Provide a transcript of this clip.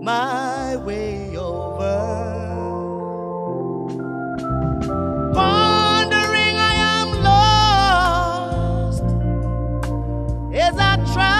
my way over. Wandering, I am lost as I try.